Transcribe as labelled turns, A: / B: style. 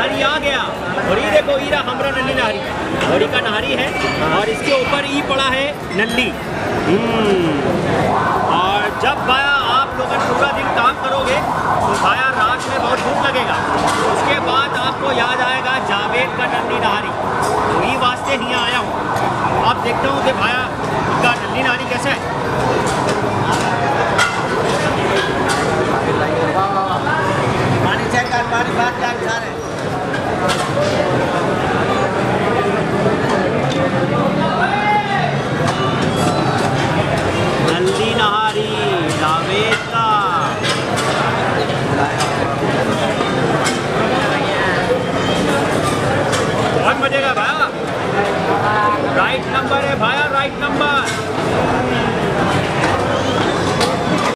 A: नहरी आ गया। और ये देखो, ईरा हमरा नल्ली नहारी। घोड़ी का नहारी है और इसके ऊपर ई पड़ा है नल्ली हम्म। और जब भाया आप लोग पूरा दिन काम करोगे तो भाया रात में बहुत भूख लगेगा। उसके बाद आपको याद आएगा जावेद का नल्ली नहारी। तो वास्ते यहाँ आया हूँ। आप देखते हो कि भाया right number